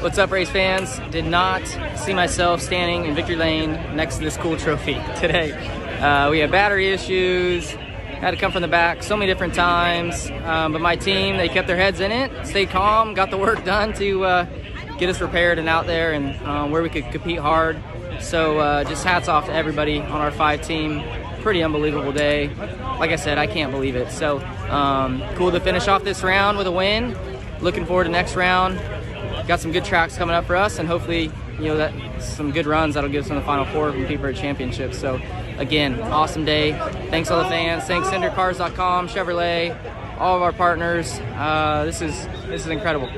What's up, race fans? Did not see myself standing in victory lane next to this cool trophy today. Uh, we had battery issues, had to come from the back so many different times, um, but my team, they kept their heads in it, stayed calm, got the work done to uh, get us repaired and out there and um, where we could compete hard. So uh, just hats off to everybody on our five team. Pretty unbelievable day. Like I said, I can't believe it. So um, cool to finish off this round with a win. Looking forward to next round got some good tracks coming up for us, and hopefully, you know, that some good runs that'll give us in the final four from Peterborough Championship. So, again, awesome day. Thanks all the fans. Thanks HendrickCars.com, Chevrolet, all of our partners. Uh, this is this is incredible.